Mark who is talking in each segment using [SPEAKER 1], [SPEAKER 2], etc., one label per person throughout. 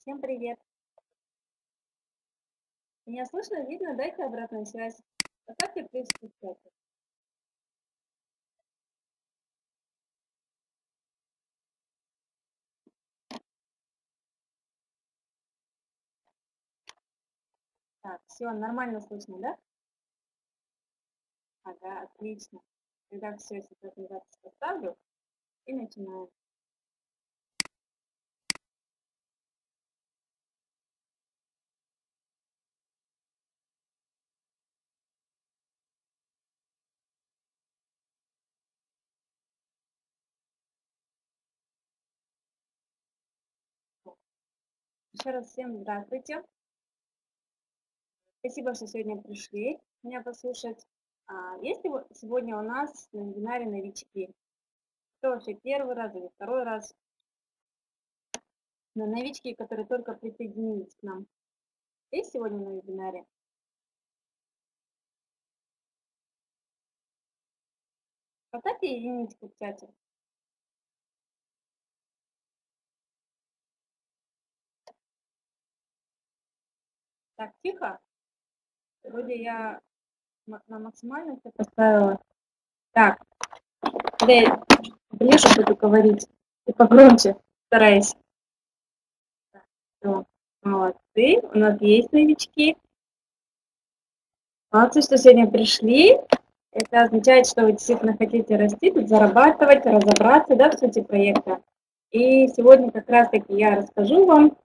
[SPEAKER 1] Всем привет! Меня слышно, видно? Дайте обратную связь. Поставьте плюс в чате. Так, все, нормально слышно, да? Ага, отлично. Тогда все, сейчас запись поставлю и начинаем. Еще раз всем здравствуйте. Спасибо, что сегодня пришли меня послушать. А, есть ли сегодня у нас на вебинаре новички? Кто вообще первый раз или второй раз? Но новички, которые только присоединились к нам. Есть сегодня на вебинаре? Поставьте единичку в чате. Так, тихо. Вроде я на максимальность поставила. Так, я ближе буду говорить, и погромче стараюсь. Все, молодцы. У нас есть новички. Молодцы, что сегодня пришли. Это означает, что вы действительно хотите расти, тут зарабатывать, разобраться да, в сути проекта. И сегодня как раз-таки я расскажу вам,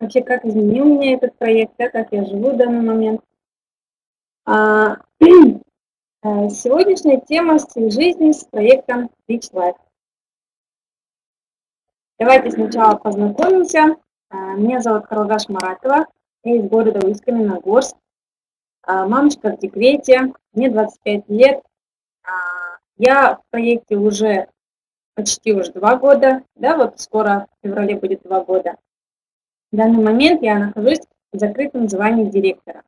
[SPEAKER 1] вообще, как изменил меня этот проект, да, как я живу в данный момент. А, э, сегодняшняя тема «Стиль жизни» с проектом Rich Life. Давайте сначала познакомимся. А, меня зовут Карлагаш Маратова, я из города Усть-Каменогорск. А, мамочка в декрете, мне 25 лет. Я в проекте уже почти уже два года, да, вот скоро в феврале будет два года. В данный момент я нахожусь в закрытом звании директора.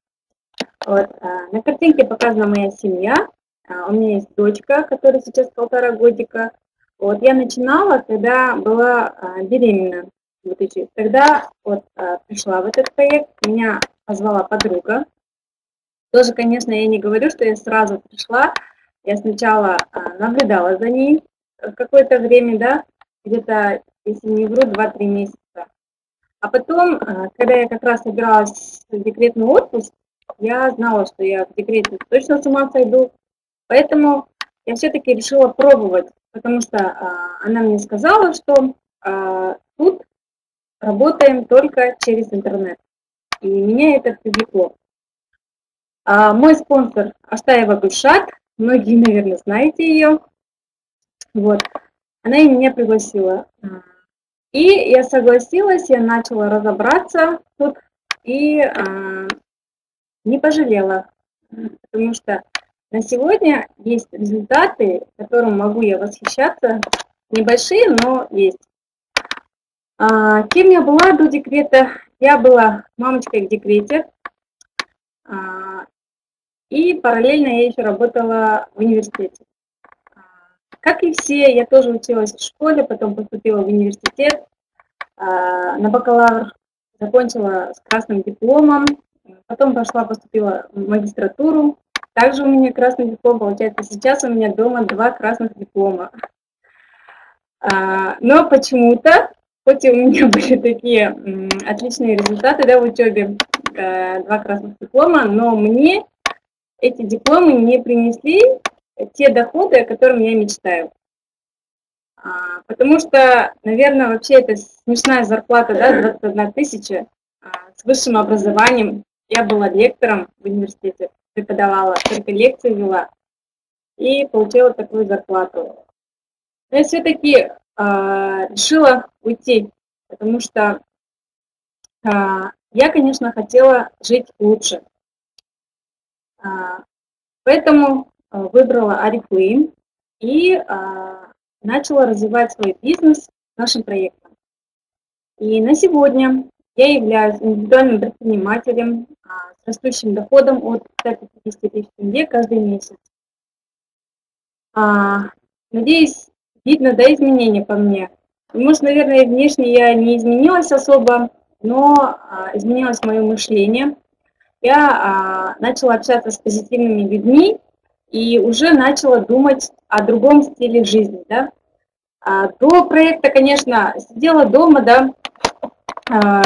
[SPEAKER 1] Вот, а, на картинке показана моя семья. А, у меня есть дочка, которая сейчас полтора годика. Вот, я начинала, когда была а, беременна. Вот, тогда вот, пришла в этот проект, меня позвала подруга. Тоже, конечно, я не говорю, что я сразу пришла. Я сначала наблюдала за ней какое-то время, да, где-то, если не вру, 2-3 месяца. А потом, э, когда я как раз собиралась в декретный отпуск, я знала, что я в декрете точно с ума сойду, поэтому я все-таки решила пробовать, потому что а, она мне сказала, что а, тут работаем только через интернет. И меня это привлекло. А, мой спонсор Аштаева Гульшат, многие, наверное, знаете ее. Вот. Она и меня пригласила. И я согласилась, я начала разобраться тут и э, не пожалела, потому что на сегодня есть результаты, которым могу я восхищаться, небольшие, но есть. А, кем я была до декрета? Я была мамочкой в декрете, а, и параллельно я еще работала в университете. Как и все, я тоже училась в школе, потом поступила в университет, а, на бакалавр закончила с красным дипломом, потом пошла, поступила в магистратуру. Также у меня красный диплом, получается, сейчас у меня дома два красных диплома. А, но почему-то, хоть и у меня были такие отличные результаты да, в учебе, э, два красных диплома, но мне эти дипломы не принесли те доходы, о которых я мечтаю. А, потому что, наверное, вообще это смешная зарплата, да, 21 тысяча а, с высшим образованием. Я была лектором в университете, преподавала, только лекции вела и получила такую зарплату. Но я все-таки а, решила уйти, потому что я, конечно, хотела жить лучше. Поэтому выбрала Арифлейм и начала развивать свой бизнес нашим проектом. И на сегодня я являюсь индивидуальным предпринимателем а, с растущим доходом от 150 тысяч тенге каждый месяц. А, надеюсь, видно да, изменения по мне. Может, наверное, внешне я не изменилась особо, но изменилось мое мышление. Я начала общаться с позитивными людьми и уже начала думать о другом стиле жизни. Да? До проекта, конечно, сидела дома, да,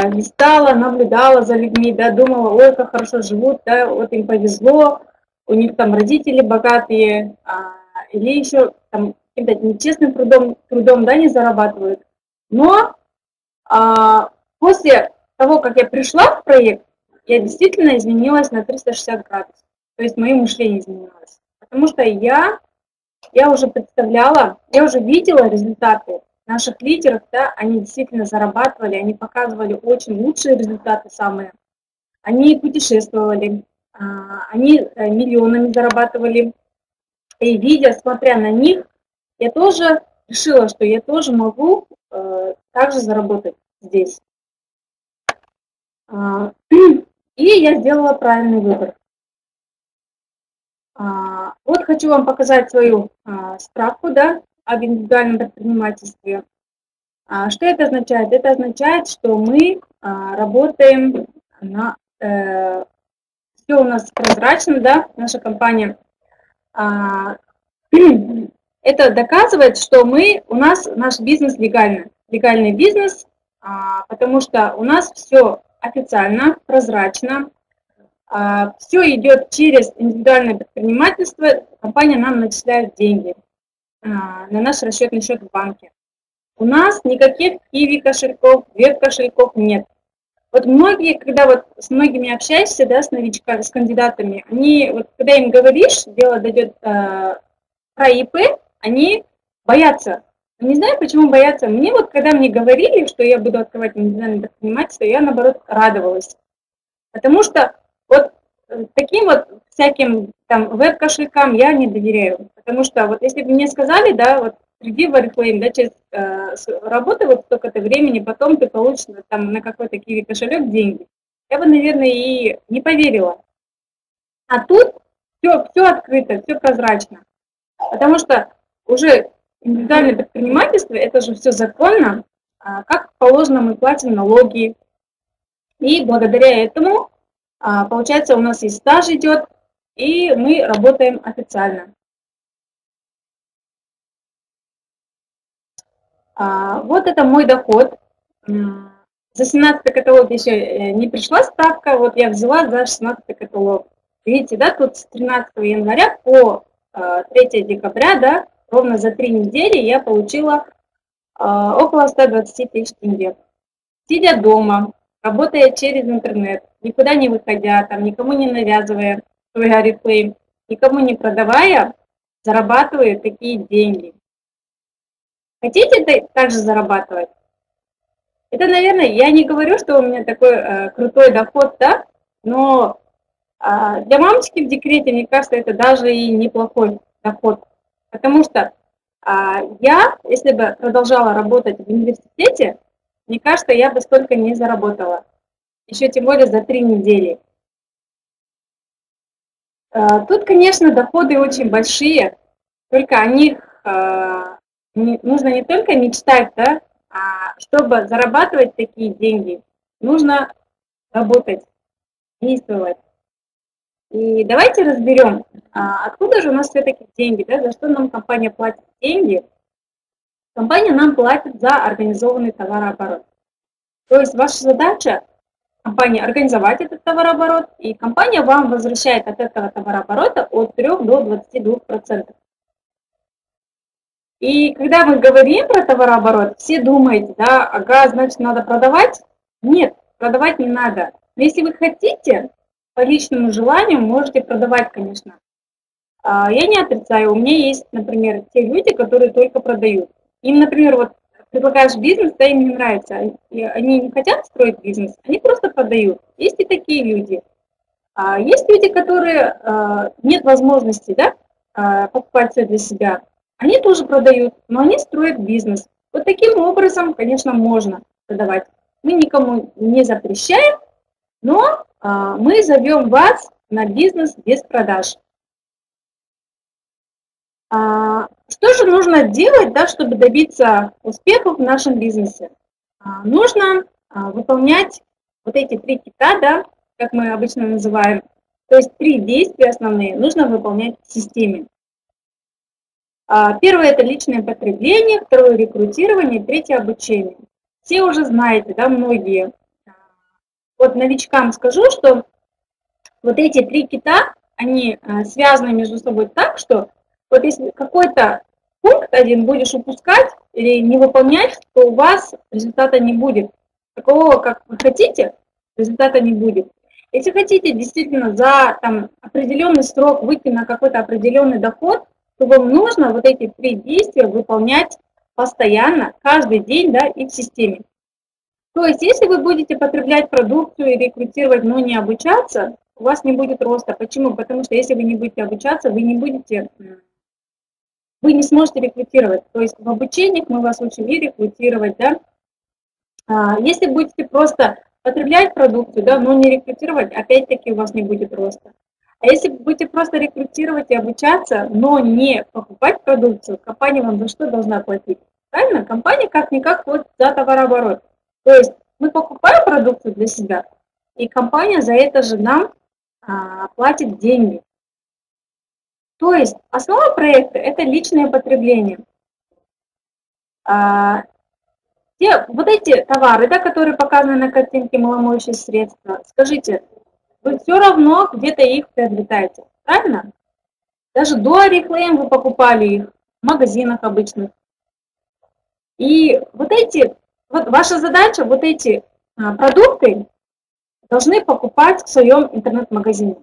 [SPEAKER 1] листала, наблюдала за людьми, да, думала, ой, как хорошо живут, да, вот им повезло, у них там родители богатые, или еще там каким-то нечестным трудом, трудом да, не зарабатывают. Но а, после того, как я пришла в проект, я действительно изменилась на 360 градусов. То есть мое мышление изменилось. Потому что я, я уже представляла, я уже видела результаты наших лидеров, да, они действительно зарабатывали, они показывали очень лучшие результаты самые. Они путешествовали, а, они э, миллионами зарабатывали. И видя, смотря на них, я тоже решила, что я тоже могу э, также заработать здесь. А, и я сделала правильный выбор. А, вот хочу вам показать свою а, справку да, об индивидуальном предпринимательстве. А, что это означает? Это означает, что мы работаем на... Э, все у нас прозрачно, да, наша компания. Это доказывает, что мы, у нас наш бизнес легальный, легальный бизнес, потому что у нас все официально, прозрачно, все идет через индивидуальное предпринимательство, компания нам начисляет деньги а, на наш расчетный счет в банке. У нас никаких киви кошельков, веб кошельков нет. Вот многие, когда вот с многими общаешься, да, с новичками, с кандидатами, они, вот когда им говоришь, дело дойдет э, про ИП, они боятся. Не знаю, почему боятся. Мне вот, когда мне говорили, что я буду открывать индивидуальное предпринимательство, я, наоборот, радовалась. Потому что вот э, таким вот всяким там веб-кошелькам я не доверяю. Потому что вот если бы мне сказали, да, вот приди в Oriflame, да, через э, работы вот столько-то времени, потом ты получишь там на какой-то киви кошелек деньги. Я бы, наверное, и не поверила. А тут все, все открыто, все прозрачно. Потому что уже индивидуальное предпринимательство, это же все законно, а, как положено мы платим налоги. И благодаря этому, получается, у нас и стаж идет, и мы работаем официально. А, вот это мой доход. За 17 каталог еще э, не пришла справка, вот я взяла за 16 каталог. Видите, да, тут с 13 января по 3 декабря, да, ровно за три недели я получила э, около 120 тысяч тенге. Сидя дома, работая через интернет, никуда не выходя, там, никому не навязывая свой Oriflame, никому не продавая, зарабатываю такие деньги. Хотите также зарабатывать? Это, наверное, я не говорю, что у меня такой э, крутой доход, да, но э, для мамочки в декрете, мне кажется, это даже и неплохой доход. Потому что а, я, если бы продолжала работать в университете, мне кажется, я бы столько не заработала. Еще тем более за три недели. А, тут, конечно, доходы очень большие, только о них не, нужно не только мечтать, да, а чтобы зарабатывать такие деньги, нужно работать, действовать. И давайте разберем, а откуда же у нас все-таки деньги, да, за что нам компания платит деньги. Компания нам платит за организованный товарооборот. То есть ваша задача компании организовать этот товарооборот, и компания вам возвращает от этого товарооборота от 3 до 22%. И когда мы говорим про товарооборот, все думаете, да, ага, значит, надо продавать? Нет, продавать не надо. Но если вы хотите, по личному желанию можете продавать, конечно. А, я не отрицаю, у меня есть, например, те люди, которые только продают. Им, например, вот предлагаешь бизнес, да, им не нравится, и они не хотят строить бизнес, они просто продают. Есть и такие люди. А есть люди, которые а, нет возможности, да, а, покупать все для себя. Они тоже продают, но они строят бизнес. Вот таким образом, конечно, можно продавать. Мы никому не запрещаем, но а, мы зовем вас на бизнес без продаж. А, что же нужно делать, да, чтобы добиться успеха в нашем бизнесе? А, нужно выполнять вот эти три кита, да, как мы обычно называем, то есть три действия основные нужно выполнять в системе. А, первое – это личное потребление, второе – рекрутирование, третье – обучение. Все уже знаете, да, многие. Вот новичкам скажу, что вот эти три кита, они а, связаны между собой так, что вот если какой-то пункт один будешь упускать или не выполнять, то у вас результата не будет. Такого, как вы хотите, результата не будет. Если хотите действительно за там, определенный срок выйти на какой-то определенный доход, то вам нужно вот эти три действия выполнять постоянно, каждый день да, и в системе. То есть, если вы будете потреблять продукцию и рекрутировать, но не обучаться, у вас не будет роста. Почему? Потому что если вы не будете обучаться, вы не будете, вы не сможете рекрутировать. То есть в обучениях мы вас учим и рекрутировать, да. А, если будете просто потреблять продукцию, да, но не рекрутировать, опять-таки у вас не будет роста. А если будете просто рекрутировать и обучаться, но не покупать продукцию, компания вам за что должна платить? Правильно? Компания как-никак платит за товарооборот. То есть мы покупаем продукцию для себя, и компания за это же нам а, платит деньги. То есть основа проекта – это личное потребление. А, те, вот эти товары, да, которые показаны на картинке маломоющие средства, скажите, вы все равно где-то их приобретаете, правильно? Даже до Oriflame вы покупали их в магазинах обычных. И вот эти, вот ваша задача, вот эти а, продукты должны покупать в своем интернет-магазине.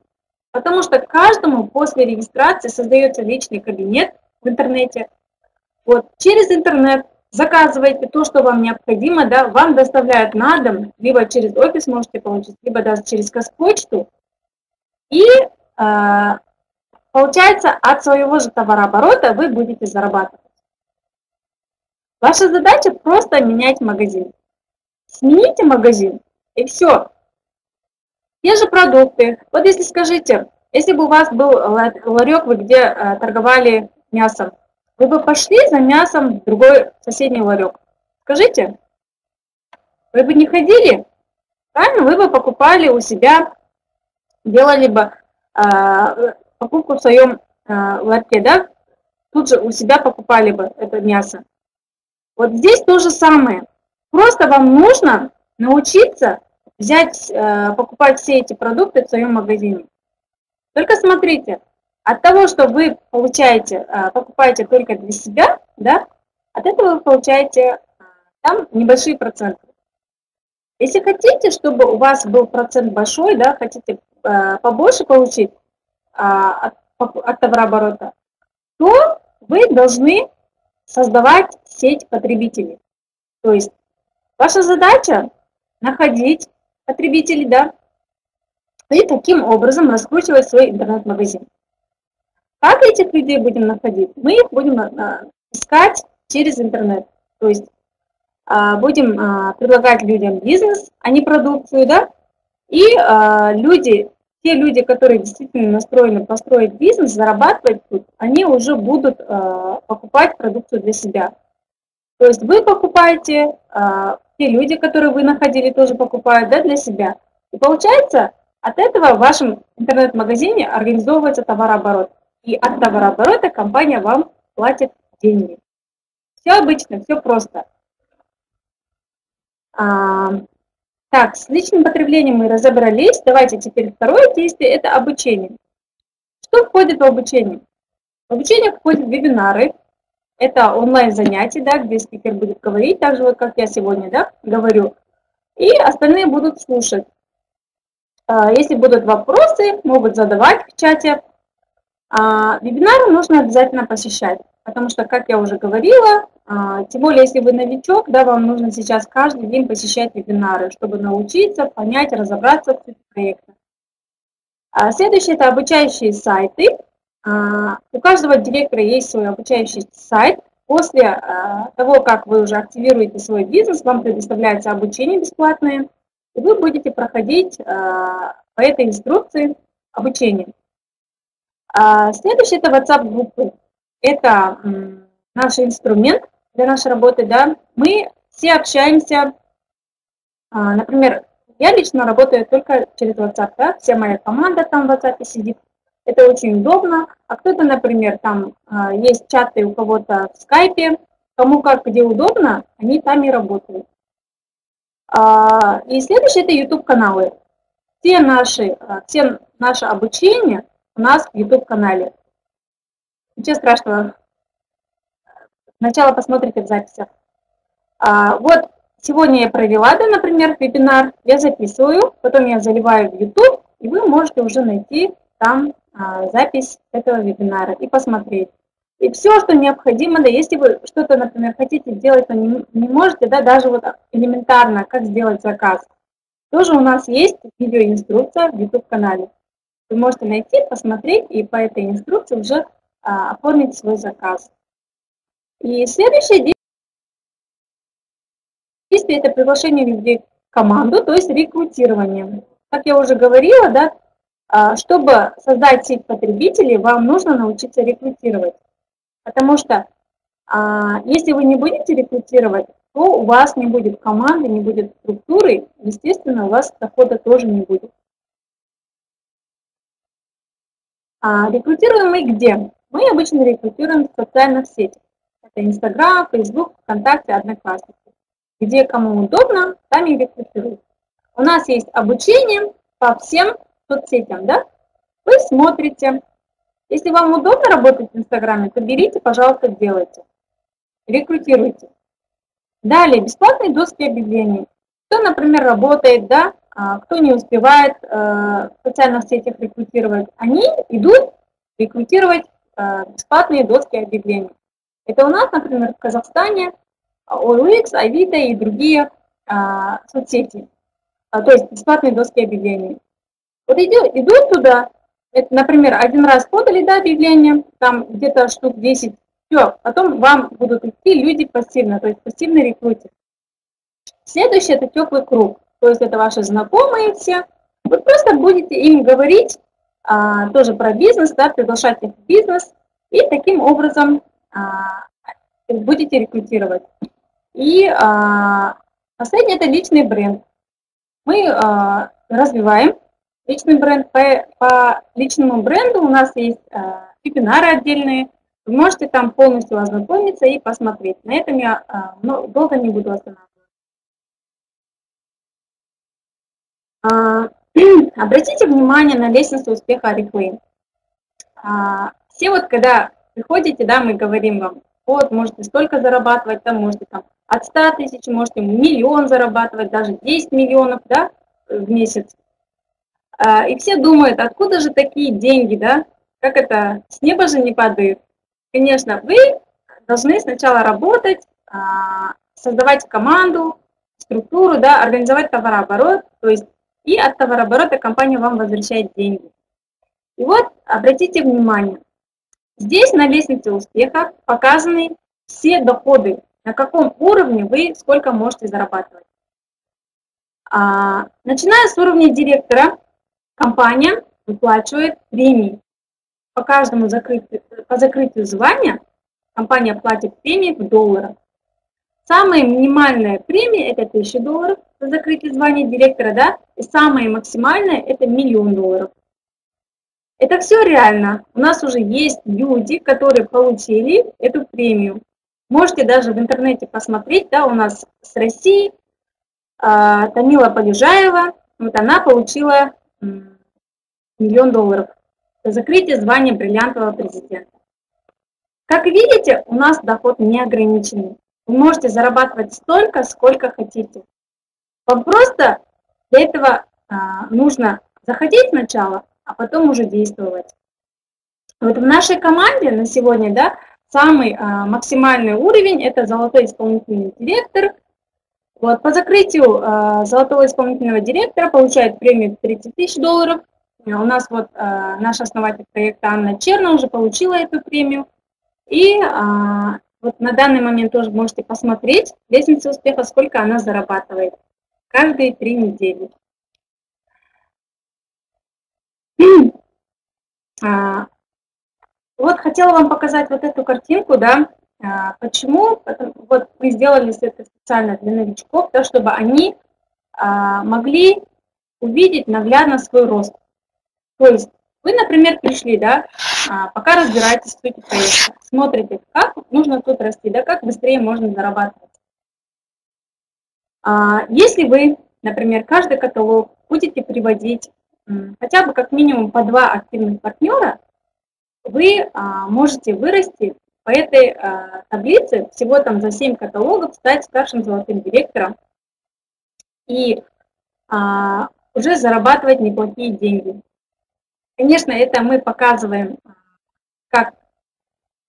[SPEAKER 1] Потому что каждому после регистрации создается личный кабинет в интернете. Вот через интернет заказываете то, что вам необходимо, да, вам доставляют на дом, либо через офис можете получить, либо даже через Казпочту. И э, получается, от своего же товарооборота вы будете зарабатывать. Ваша задача просто менять магазин. Смените магазин, и все. Те же продукты. Вот если скажите, если бы у вас был ларек, вы где э, торговали мясом, вы бы пошли за мясом в другой соседний ларек. Скажите, вы бы не ходили? Правильно, вы бы покупали у себя, делали бы э, покупку в своем э, ларьке, да? Тут же у себя покупали бы это мясо. Вот здесь то же самое. Просто вам нужно научиться взять, э, покупать все эти продукты в своем магазине. Только смотрите, от того, что вы получаете, а, покупаете только для себя, да, от этого вы получаете а, там небольшие проценты. Если хотите, чтобы у вас был процент большой, да, хотите побольше получить от товарооборота, то вы должны создавать сеть потребителей. То есть ваша задача находить потребителей, да, и таким образом раскручивать свой интернет-магазин. Как этих людей будем находить? Мы их будем а, искать через интернет. То есть а, будем а, предлагать людям бизнес, а не продукцию, да? И люди, те люди, которые действительно настроены построить бизнес, зарабатывать тут, они уже будут покупать продукцию для себя. То есть вы покупаете, те люди, которые вы находили, тоже покупают да, для себя. И получается, от этого в вашем интернет-магазине организовывается товарооборот и от товарооборота компания вам платит деньги. Все обычно, все просто. А, так, с личным потреблением мы разобрались. Давайте теперь второе действие – это обучение. Что входит в обучение? В обучение входят вебинары. Это онлайн-занятия, да, где спикер будет говорить, так же вот как я сегодня да, говорю. И остальные будут слушать. А, если будут вопросы, могут задавать в чате. А, вебинары нужно обязательно посещать, потому что, как я уже говорила, а, тем более, если вы новичок, да, вам нужно сейчас каждый день посещать вебинары, чтобы научиться, понять, разобраться в. А, следующее – это обучающие сайты. А, у каждого директора есть свой обучающий сайт. После а, того, как вы уже активируете свой бизнес, вам предоставляется обучение бесплатное, и вы будете проходить а, по этой инструкции обучение. Следующий это WhatsApp-группы. Это наш инструмент для нашей работы. Да? Мы все общаемся, например, Я лично работаю только через WhatsApp, да? вся моя команда там в WhatsApp сидит. Это очень удобно. А кто-то, например, там а, есть чаты у кого-то в скайпе, кому как где удобно, они там и работают. А, и следующее это YouTube каналы. Все наши, а, все наше обучение у нас в YouTube канале. Ничего страшного. Сначала посмотрите в записях. Вот сегодня я провела, да, например, вебинар, я записываю, потом я заливаю в YouTube, и вы можете уже найти там а, запись этого вебинара и посмотреть. И все, что необходимо, да, если вы что-то, например, хотите сделать, но не, не можете, да, даже вот элементарно, как сделать заказ, тоже у нас есть видеоинструкция в YouTube-канале. Вы можете найти, посмотреть и по этой инструкции уже а, оформить свой заказ. И следующее действие – это приглашение людей в команду, то есть рекрутирование. Как я уже говорила, да, а, чтобы создать сеть потребителей, вам нужно научиться рекрутировать. Потому что а, если вы не будете рекрутировать, то у вас не будет команды, не будет структуры, естественно, у вас дохода тоже не будет. А рекрутируем мы где? Мы обычно рекрутируем в социальных сетях. Это Инстаграм, Фейсбук, ВКонтакте, Одноклассники. Где кому удобно, там и рекрутируют. У нас есть обучение по всем соцсетям, да, вы смотрите. Если вам удобно работать в Инстаграме, то берите, пожалуйста, делайте. Рекрутируйте. Далее, бесплатные доски объявлений. Кто, например, работает, да, а, кто не успевает э, в социальных сетях рекрутировать, они идут рекрутировать э, бесплатные доски объявлений. Это у нас, например, в Казахстане OLX, Авито и другие а, соцсети, а, то есть бесплатные доски объявлений. Вот идет, идут туда, это, например, один раз подали да, объявление, там где-то штук 10, все, потом вам будут идти люди пассивно, то есть пассивный рекрутинг. Следующий – это теплый круг, то есть это ваши знакомые все. Вы просто будете им говорить а, тоже про бизнес, да, приглашать их в бизнес, и таким образом а, будете рекрутировать. И а, последнее – это личный бренд. Мы а, развиваем Личный бренд по, по личному бренду у нас есть э, вебинары отдельные. Вы можете там полностью ознакомиться и посмотреть. На этом я э, долго не буду останавливаться. Э, обратите внимание на лестницу успеха Арифлейн. Э, все вот когда приходите, да, мы говорим вам, вот, можете столько зарабатывать, там, можете там от 100 тысяч, можете миллион зарабатывать, даже 10 миллионов, да, в месяц. А, и все думают, откуда же такие деньги, да? Как это, с неба же не падает? Конечно, вы должны сначала работать, а, создавать команду, структуру, да, организовать товарооборот, то есть и от товарооборота компания вам возвращает деньги. И вот обратите внимание, здесь на лестнице успеха показаны все доходы, на каком уровне вы сколько можете зарабатывать. А, начиная с уровня директора, Компания выплачивает премии. По каждому закрытию, по закрытию звания компания платит премии в долларах. Самая минимальная премия – это 1000 долларов за закрытие звания директора, да, и самая максимальная – это миллион долларов. Это все реально. У нас уже есть люди, которые получили эту премию. Можете даже в интернете посмотреть, да, у нас с России э, Тамила Полежаева, вот она получила миллион долларов за закрытие звания бриллиантового президента. Как видите, у нас доход не ограниченный. Вы можете зарабатывать столько, сколько хотите. Вам просто для этого а, нужно заходить сначала, а потом уже действовать. Вот в нашей команде на сегодня да, самый а, максимальный уровень – это золотой исполнительный директор. Вот, по закрытию а, золотого исполнительного директора получает премию 30 тысяч долларов – у нас вот э, наш основатель проекта Анна Черна уже получила эту премию. И э, вот на данный момент тоже можете посмотреть лестницу успеха, сколько она зарабатывает каждые три недели. А, вот хотела вам показать вот эту картинку, да, почему, вот мы сделали это специально для новичков, да, чтобы они а, могли увидеть наглядно свой рост. То есть вы, например, пришли, да, а, пока разбираетесь в сути проекта, смотрите, как нужно тут расти, да, как быстрее можно зарабатывать. А, если вы, например, каждый каталог будете приводить хотя бы как минимум по два активных партнера, вы а, можете вырасти по этой таблице, всего там за 7 каталогов, стать старшим золотым директором и уже зарабатывать неплохие деньги. Конечно, это мы показываем, как,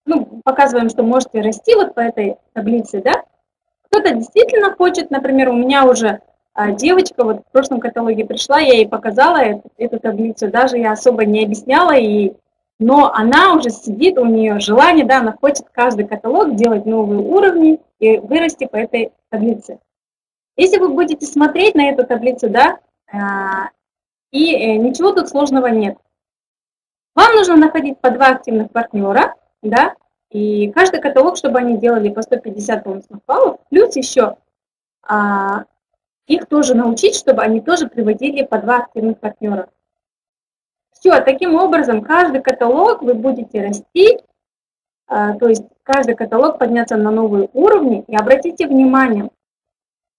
[SPEAKER 1] ну, показываем, что можете расти вот по этой таблице, да. Кто-то действительно хочет, например, у меня уже а, девочка вот в прошлом каталоге пришла, я ей показала эту, эту таблицу, даже я особо не объясняла ей, но она уже сидит, у нее желание, да, она хочет каждый каталог делать новые уровни и вырасти по этой таблице. Если вы будете смотреть на эту таблицу, да, а, и э, ничего тут сложного нет. Вам нужно находить по два активных партнера, да, и каждый каталог, чтобы они делали по 150 бонусных баллов, плюс еще а, их тоже научить, чтобы они тоже приводили по два активных партнера. Все, таким образом, каждый каталог вы будете расти, а, то есть каждый каталог подняться на новые уровни. И обратите внимание,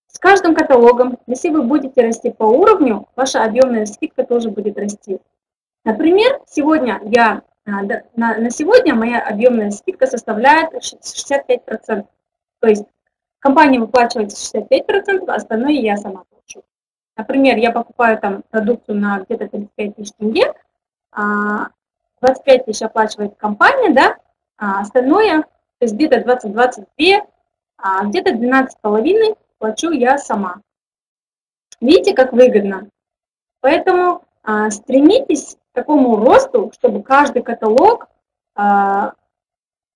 [SPEAKER 1] с каждым каталогом, если вы будете расти по уровню, ваша объемная скидка тоже будет расти. Например, сегодня я, а, на, на сегодня моя объемная скидка составляет 65%. То есть компания выплачивает 65%, а остальное я сама плачу. Например, я покупаю там продукцию на где-то 35 тысяч тенге, 25 а, тысяч оплачивает компания, да, а остальное, то есть где-то 20-22, а где-то 12,5 плачу я сама. Видите, как выгодно? Поэтому а, стремитесь такому росту, чтобы каждый каталог а,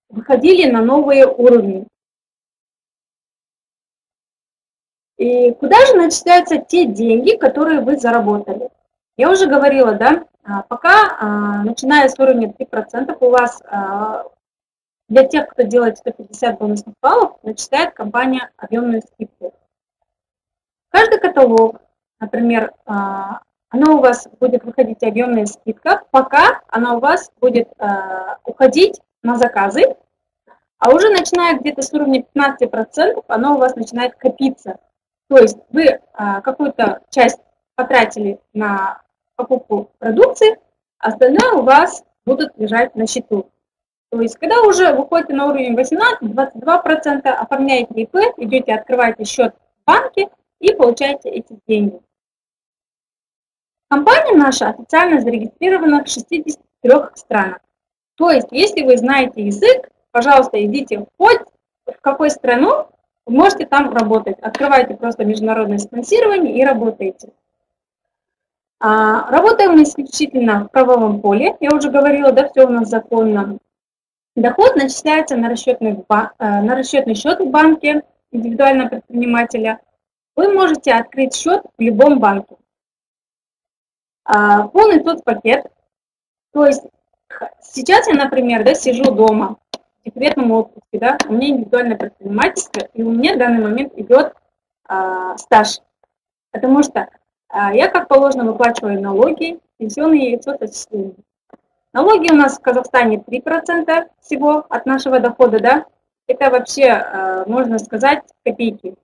[SPEAKER 1] выходили на новые уровни. И куда же начисляются те деньги, которые вы заработали? Я уже говорила, да, пока, а, начиная с уровня 3%, у вас для тех, кто делает 150 бонусных баллов, начисляет компания объемную скидку. Каждый каталог, например, она у вас будет выходить объемная скидка, пока она у вас будет уходить на заказы, а уже начиная где-то с уровня 15%, она у вас начинает копиться. То есть вы какую-то часть потратили на покупку продукции, остальное у вас будут лежать на счету. То есть, когда уже выходите на уровень 18-22%, оформляете ИП, идете, открываете счет в банке и получаете эти деньги. Компания наша официально зарегистрирована в 63 странах. То есть, если вы знаете язык, пожалуйста, идите хоть в какой страну, вы можете там работать. Открывайте просто международное спонсирование и работаете. А, работаем мы исключительно в правовом поле. Я уже говорила, да, все у нас законно. Доход начисляется на расчетный, э, на расчетный счет в банке индивидуального предпринимателя. Вы можете открыть счет в любом банке. А, полный тот пакет. То есть сейчас я, например, да, сижу дома в декретном отпуске, да, у меня индивидуальное предпринимательство, и у меня в данный момент идет а, стаж. Потому что я, как положено, выплачиваю налоги, пенсионные и соцотчисления. Налоги у нас в Казахстане 3% всего от нашего дохода, да, это вообще, а, можно сказать, копейки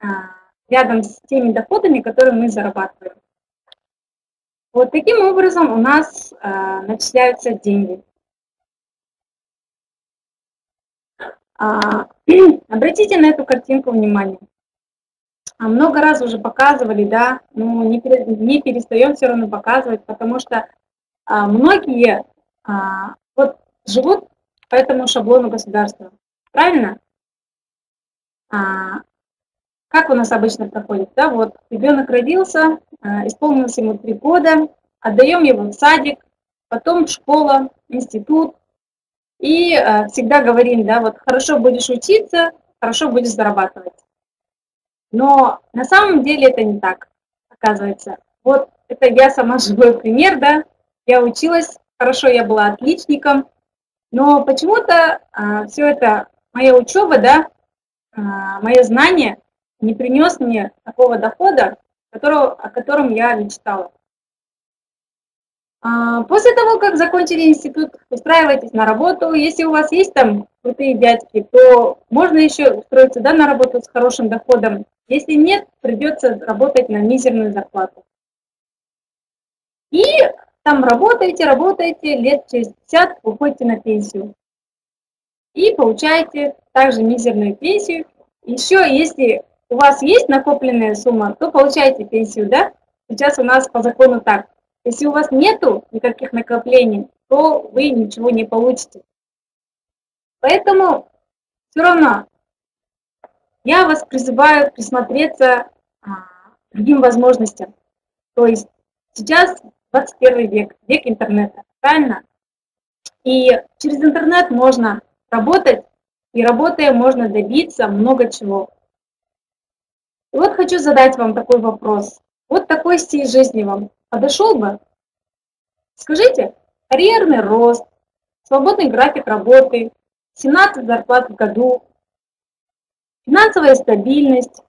[SPEAKER 1] а, рядом с теми доходами, которые мы зарабатываем. Вот таким образом у нас э, начисляются деньги. А, обратите на эту картинку внимание. А много раз уже показывали, да, ну не, не перестаем все равно показывать, потому что а, многие а, вот живут по этому шаблону государства. Правильно? А, как у нас обычно проходит? Да, вот ребенок родился, э, исполнилось ему три года, отдаем его в садик, потом школа, институт. И э, всегда говорим, да, вот хорошо будешь учиться, хорошо будешь зарабатывать. Но на самом деле это не так, оказывается. Вот это я сама живой пример, да, я училась, хорошо, я была отличником, но почему-то а, все это, моя учеба, да, а, мое знание не принес мне такого дохода, которого, о котором я мечтала. А, после того, как закончили институт, устраивайтесь на работу. Если у вас есть там крутые дядьки, то можно еще устроиться да, на работу с хорошим доходом. Если нет, придется работать на мизерную зарплату. И там работаете, работаете, лет через 50 уходите на пенсию. И получаете также мизерную пенсию. Еще, если у вас есть накопленная сумма, то получаете пенсию, да? Сейчас у нас по закону так. Если у вас нету никаких накоплений, то вы ничего не получите. Поэтому все равно я вас призываю присмотреться а, к другим возможностям. То есть сейчас 21 век, век интернета, правильно? И через интернет можно работать, и работая можно добиться много чего. И вот хочу задать вам такой вопрос. Вот такой стиль жизни вам подошел бы? Скажите, карьерный рост, свободный график работы, 17 зарплат в году, финансовая стабильность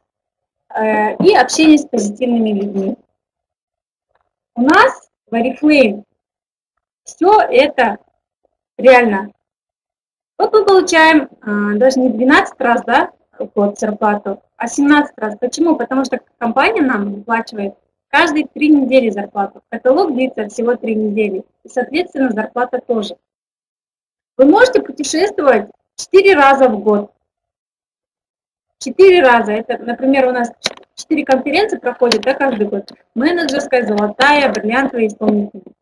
[SPEAKER 1] э, и общение с позитивными людьми. У нас в Oriflame все это реально. Вот мы получаем э, даже не 12 раз да, год зарплату, а 17 раз. Почему? Потому что компания нам выплачивает каждые три недели зарплату. Каталог длится всего три недели. И, соответственно, зарплата тоже. Вы можете путешествовать четыре раза в год. Четыре раза. Это, например, у нас четыре конференции проходят да, каждый год. Менеджерская, золотая, бриллиантовая, исполнительная.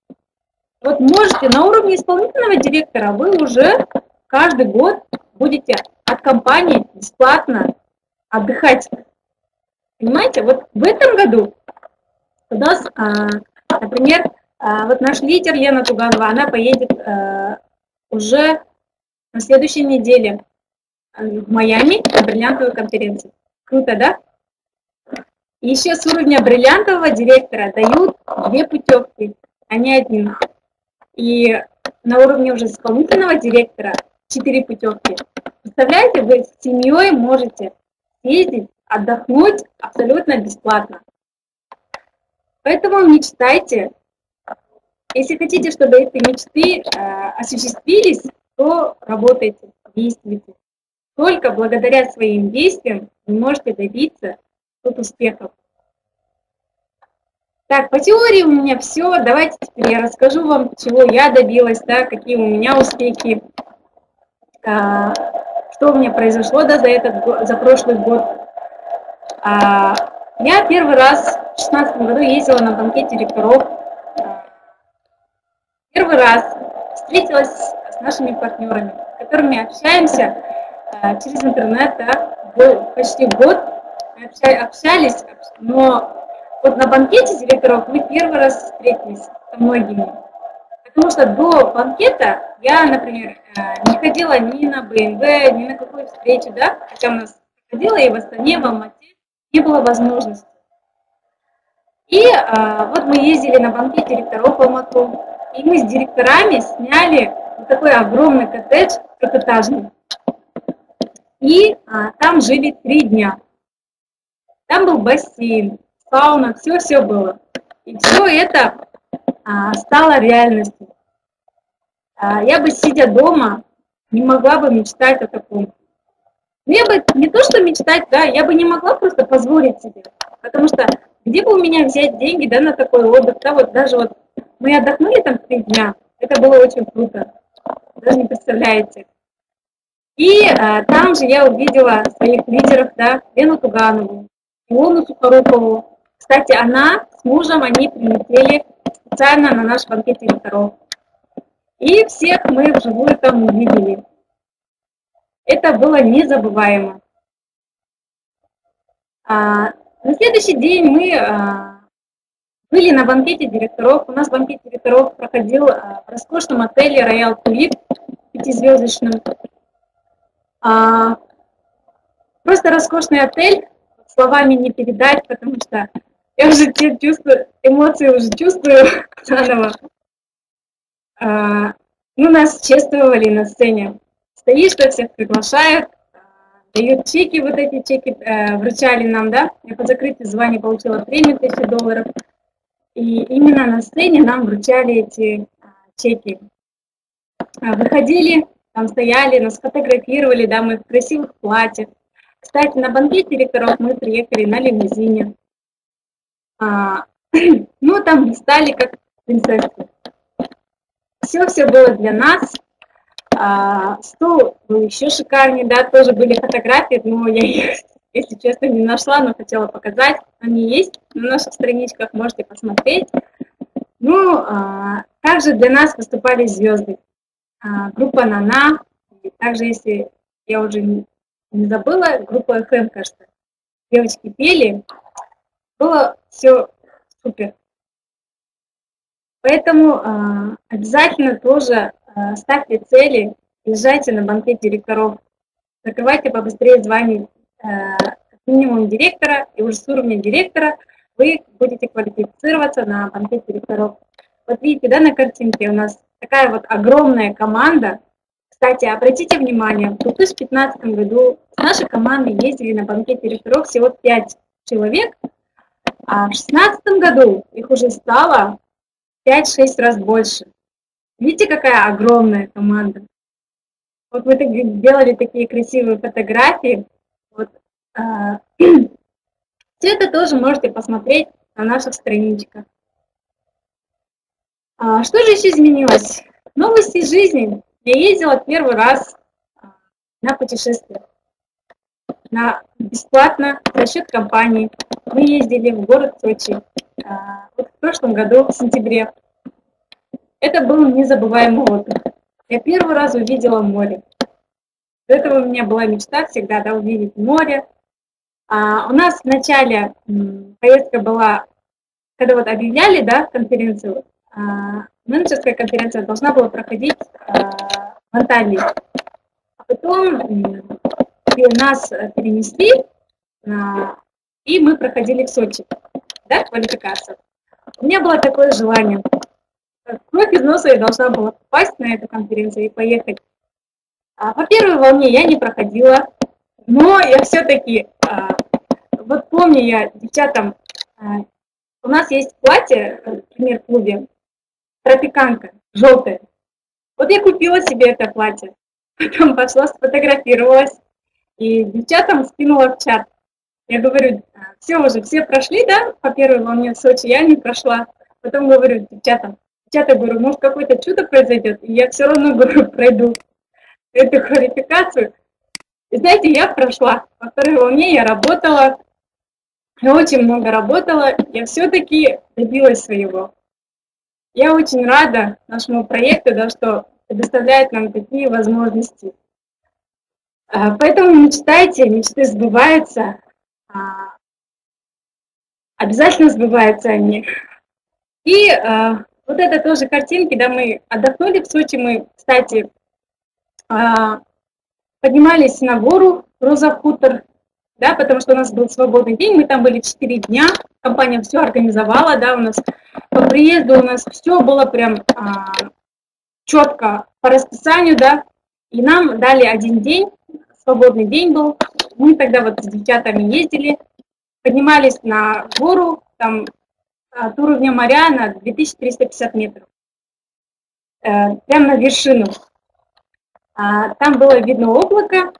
[SPEAKER 1] Вот можете на уровне исполнительного директора вы уже каждый год будете от компании бесплатно отдыхать. Понимаете, вот в этом году у нас, а, например, а, вот наш лидер Лена Туганова, она поедет а, уже на следующей неделе в Майами на бриллиантовую конференцию. Круто, да? еще с уровня бриллиантового директора дают две путевки, а не один. И на уровне уже исполнительного директора четыре путевки. Представляете, вы с семьей можете съездить, отдохнуть абсолютно бесплатно. Поэтому мечтайте. Если хотите, чтобы эти мечты э, осуществились, то работайте, действуйте. Только благодаря своим действиям вы можете добиться тут успехов. Так, по теории у меня все. Давайте теперь я расскажу вам, чего я добилась, да, какие у меня успехи, а, что у меня произошло да, за, этот, за прошлый год. А, я первый раз в 2016 году ездила на банкете директоров. Первый раз встретилась с нашими партнерами, с которыми общаемся через интернет да, почти год. Общались, но вот на банкете директоров мы первый раз встретились со многими. Потому что до банкета я, например, э, не ходила ни на БМВ, ни на какую встречу, да, хотя у нас ходила и в Астане, в Алмате, не было возможности. И а, вот мы ездили на банкет директоров Алмату, и мы с директорами сняли вот такой огромный коттедж трехэтажный. И а, там жили три дня. Там был бассейн, сауна, все-все было. И все это а, стало реальностью. А, я бы, сидя дома, не могла бы мечтать о таком. Мне бы не то, что мечтать, да, я бы не могла просто позволить себе. Потому что где бы у меня взять деньги, да, на такой отдых, да, вот даже вот мы отдохнули там три дня, это было очень круто, даже не представляете. И а, там же я увидела своих лидеров, да, Лену Туганову, Илону Сухорукову. Кстати, она с мужем, они прилетели специально на наш банкет директоров. И всех мы вживую там увидели. Это было незабываемо. А, на следующий день мы а, были на банкете директоров. У нас банкет директоров проходил а, в роскошном отеле Royal Tulip, пятизвездочном. А, просто роскошный отель, словами не передать, потому что я уже те чувствую, эмоции уже чувствую заново. А, ну, нас чествовали на сцене стоишь, что всех приглашают, дают чеки, вот эти чеки э, вручали нам, да, я по закрытию звания получила премию 1000 долларов, и именно на сцене нам вручали эти а, чеки. Выходили, там стояли, нас фотографировали, да, мы в красивых платьях. Кстати, на банкете директоров мы приехали на лимузине. А, ну, там стали как принцессы. Все-все было для нас. А, стол был еще шикарнее, да, тоже были фотографии, но я их, если честно, не нашла, но хотела показать. Они есть на наших страничках, можете посмотреть. Ну, а, также для нас выступали звезды. А, группа «Нана», также, если я уже не, забыла, группа «ФМ», кажется. Девочки пели, было все супер. Поэтому э, обязательно тоже э, ставьте цели, езжайте на банкет директоров, закрывайте побыстрее звание э, минимум директора, и уже с уровня директора вы будете квалифицироваться на банкет директоров. Вот видите, да, на картинке у нас такая вот огромная команда. Кстати, обратите внимание, в 2015 году с нашей командой ездили на банкет директоров всего 5 человек, а в 2016 году их уже стало 5-6 раз больше. Видите, какая огромная команда? Вот мы делали такие красивые фотографии. Вот, а, все это тоже можете посмотреть на наших страничках. А, что же еще изменилось? Новости жизни. Я ездила первый раз а, на путешествие. На, бесплатно за счет компании. Мы ездили в город Сочи. А, вот в прошлом году, в сентябре. Это был незабываемый отдых. Я первый раз увидела море. До этого у меня была мечта всегда да, увидеть море. А, у нас в начале поездка была, когда вот объявляли да, конференцию, менеджерская конференция должна была проходить а, в Анталии. А потом нас перенесли, а, и мы проходили в Сочи да, квалификацию. У меня было такое желание. Кровь из носа я должна была попасть на эту конференцию и поехать. А, по первой волне я не проходила, но я все-таки, а, вот помню я девчатам, а, у нас есть платье в премьер-клубе, тропиканка, желтая. Вот я купила себе это платье, потом пошла сфотографировалась и девчатам скинула в чат. Я говорю, все уже, все прошли, да, по первой волне в Сочи, я не прошла. Потом говорю девчатам, девчата, говорю, может какое-то чудо произойдет, и я все равно, говорю, пройду эту квалификацию. И знаете, я прошла. По второй волне я работала, я очень много работала, я все-таки добилась своего. Я очень рада нашему проекту, да, что предоставляет нам такие возможности. А, поэтому мечтайте, мечты сбываются, а, обязательно сбываются они. И э, вот это тоже картинки, да, мы отдохнули в Сочи, мы, кстати, поднимались на гору Роза Хутор, да, потому что у нас был свободный день, мы там были 4 дня, компания все организовала, да, у нас по приезду у нас все было прям а, четко по расписанию, да, и нам дали один день, свободный день был, мы тогда вот с девчатами ездили, поднимались на гору, там от уровня моря на 2350 метров, э, прямо на вершину. А, там было видно облако,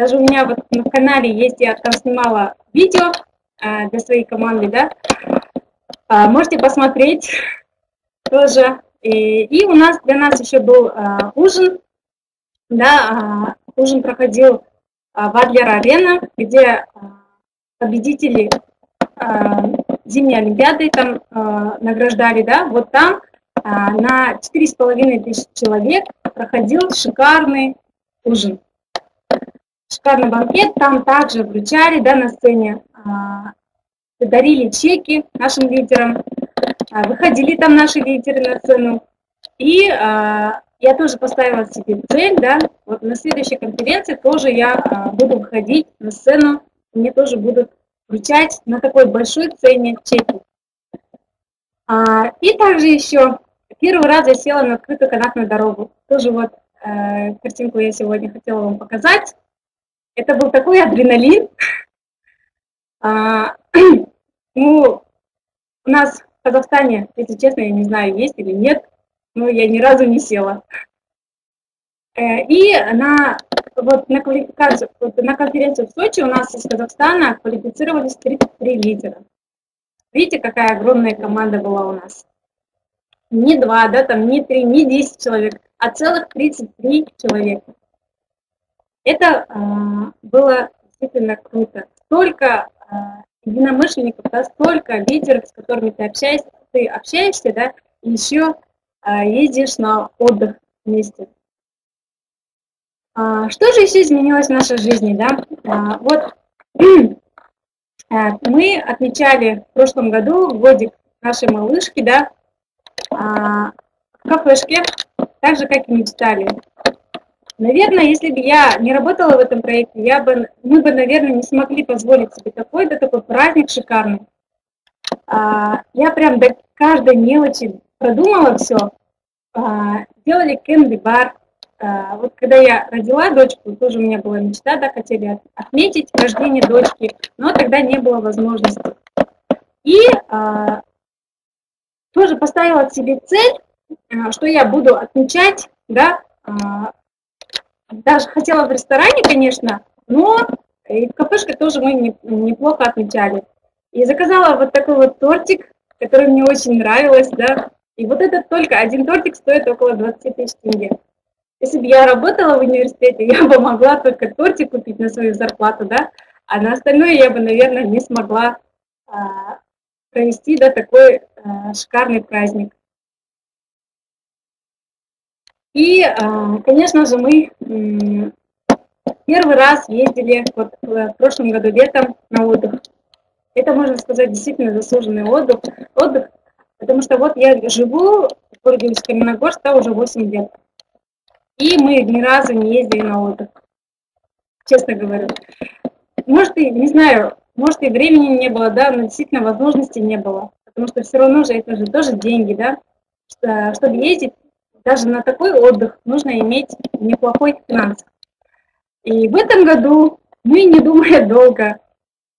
[SPEAKER 1] даже у меня вот на канале есть, я там снимала видео э, для своей команды, да, а, можете посмотреть тоже. И, и у нас для нас еще был а, ужин, да, ужин проходил в Адлер-арена, где победители зимней Олимпиады там награждали, да, вот там на 4,5 тысяч человек проходил шикарный ужин. Шикарный банкет, там также вручали, да, на сцене, дарили чеки нашим лидерам, выходили там наши лидеры на сцену, и я тоже поставила себе цель, да, вот на следующей конференции тоже я а, буду выходить на сцену, мне тоже будут вручать на такой большой цене чеки. А, и также еще первый раз я села на открытую канатную дорогу. Тоже вот э, картинку я сегодня хотела вам показать. Это был такой адреналин. А, ну, у нас в Казахстане, если честно, я не знаю, есть или нет, но я ни разу не села. Э, и на, вот на, квалификацию, вот на конференцию в Сочи у нас из Казахстана квалифицировались 33 лидера. Видите, какая огромная команда была у нас. Не два, да, там, не три, не 10 человек, а целых 33 человека. Это э, было действительно круто. Столько э, единомышленников, да, столько лидеров, с которыми ты общаешься, ты общаешься, да, и еще э, ездишь на отдых вместе. А, что же еще изменилось в нашей жизни, да? А, вот мы отмечали в прошлом году годик нашей малышки, да, а, в кафешке, так же, как и мечтали. Наверное, если бы я не работала в этом проекте, я бы, мы бы, наверное, не смогли позволить себе такой, да, такой праздник шикарный. А, я прям до каждой мелочи продумала все. А, делали кэнди-бар. А, вот когда я родила дочку, тоже у меня была мечта, да, хотели отметить рождение дочки, но тогда не было возможности. И а, тоже поставила себе цель, а, что я буду отмечать, да, а, даже хотела в ресторане, конечно, но и в кафешке тоже мы неплохо отмечали. И заказала вот такой вот тортик, который мне очень нравилось, да. И вот этот только один тортик стоит около 20 тысяч тенге. Если бы я работала в университете, я бы могла только тортик купить на свою зарплату, да, а на остальное я бы, наверное, не смогла а, провести, да, такой а, шикарный праздник. И, а, конечно же, мы первый раз ездили вот в прошлом году летом на отдых. Это, можно сказать, действительно заслуженный отдых, отдых потому что вот я живу в городе Усть-Каменогорск да, уже 8 лет. И мы ни разу не ездили на отдых, честно говорю. Может, и, не знаю, может, и времени не было, да, но действительно возможности не было. Потому что все равно же это же тоже деньги, да. Чтобы ездить, даже на такой отдых нужно иметь неплохой финанс. И в этом году мы, не думая долго,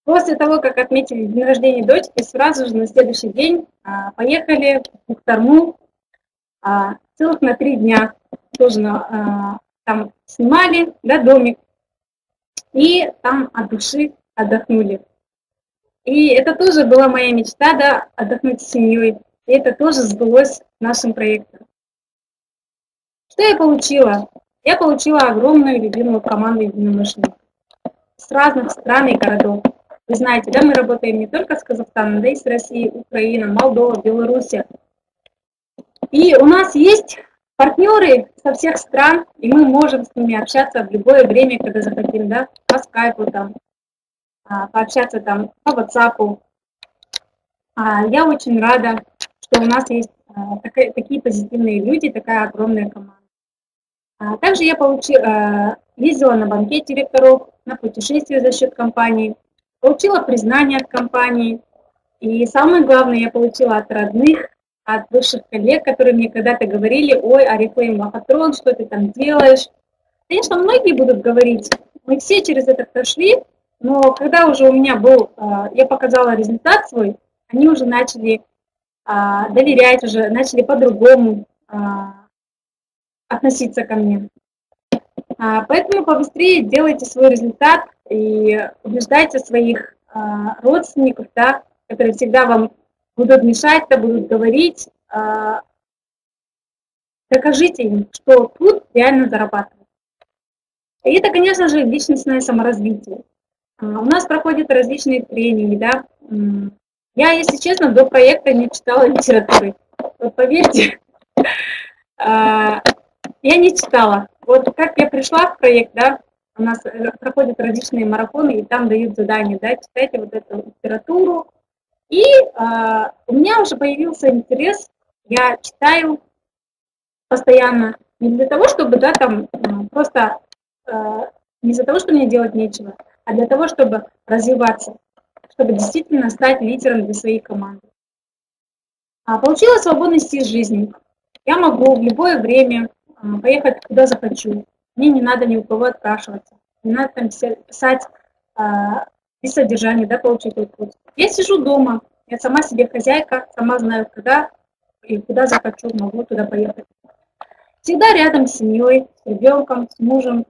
[SPEAKER 1] после того, как отметили день рождения дочки, сразу же на следующий день а, поехали в Бухтарму а, целых на три дня. Тоже а, там снимали да, домик и там от души отдохнули. И это тоже была моя мечта, да, отдохнуть с семьей. И это тоже сбылось нашим проектом. Что я получила? Я получила огромную любимую команду единомышленников с разных стран и городов. Вы знаете, да, мы работаем не только с Казахстаном, да и с Россией, Украина, Молдова, Белоруссия. И у нас есть партнеры со всех стран, и мы можем с ними общаться в любое время, когда захотим, да, по скайпу там, а, пообщаться там по WhatsApp. А, я очень рада, что у нас есть а, такие позитивные люди, такая огромная команда. А также я получила, э, ездила на банкет директоров, на путешествие за счет компании, получила признание от компании. И самое главное, я получила от родных, от бывших коллег, которые мне когда-то говорили, ой, Арифлейм Лохотрон, что ты там делаешь. Конечно, многие будут говорить, мы все через это прошли, но когда уже у меня был, э, я показала результат свой, они уже начали а, доверять, уже начали по-другому а, относиться ко мне. А, поэтому побыстрее делайте свой результат и убеждайте своих а, родственников, да, которые всегда вам будут мешать, да, будут говорить. А, докажите им, что тут реально зарабатывать. И это, конечно же, личностное саморазвитие. У нас проходят различные тренинги, да. Я, если честно, до проекта не читала литературы. Вот поверьте, я не читала. Вот как я пришла в проект, да, у нас э, проходят различные марафоны, и там дают задания, да, читайте вот эту литературу. И э, у меня уже появился интерес, я читаю постоянно, не для того, чтобы, да, там, просто, э, не из-за того, что мне делать нечего, а для того, чтобы развиваться, чтобы действительно стать лидером для своей команды. А, получила свободный стиль жизни. Я могу в любое время поехать куда захочу. Мне не надо ни у кого отпрашиваться. не надо там писать а, содержания, да, получить отпуск. Я сижу дома, я сама себе хозяйка, сама знаю, когда и куда захочу, могу туда поехать. Всегда рядом с семьей, с ребенком, с мужем.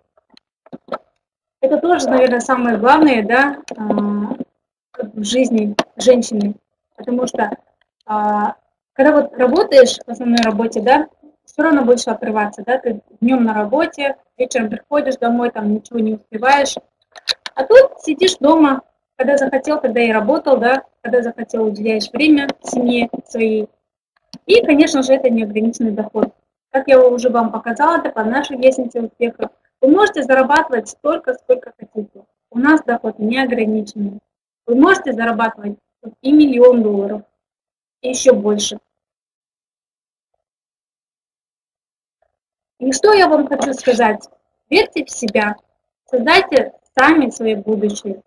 [SPEAKER 1] Это тоже, наверное, самое главное, да, а, в жизни женщины. Потому что а, когда вот работаешь в основной работе, да, все равно больше отрываться, да, ты днем на работе, вечером приходишь домой, там ничего не успеваешь. А тут сидишь дома, когда захотел, тогда и работал, да, когда захотел, уделяешь время семье своей. И, конечно же, это неограниченный доход. Как я уже вам показала, это по нашей лестнице успеха. Вы можете зарабатывать столько, сколько хотите. У нас доход неограниченный. Вы можете зарабатывать и миллион долларов, и еще больше. И что я вам хочу сказать? Верьте в себя, создайте сами свое будущее.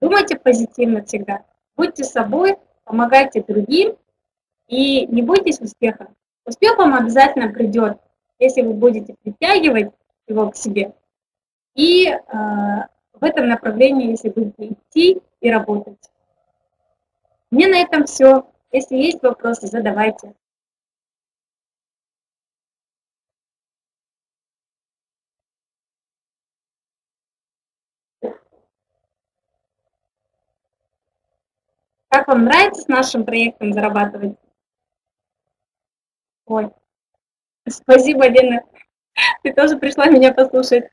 [SPEAKER 1] Думайте позитивно всегда. Будьте собой, помогайте другим и не бойтесь успеха. Успех вам обязательно придет, если вы будете притягивать его к себе. И э, в этом направлении, если будете идти и работать. Мне на этом все. Если есть вопросы, задавайте. Как вам нравится с нашим проектом зарабатывать? Ой, спасибо, Лена. Ты тоже пришла меня послушать.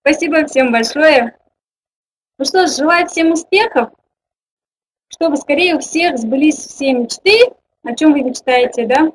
[SPEAKER 1] Спасибо всем большое. Ну что ж, желаю всем успехов, чтобы скорее у всех сбылись все мечты, о чем вы мечтаете, да?